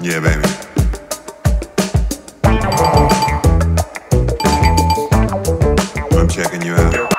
yeah, baby. I'm checking you out.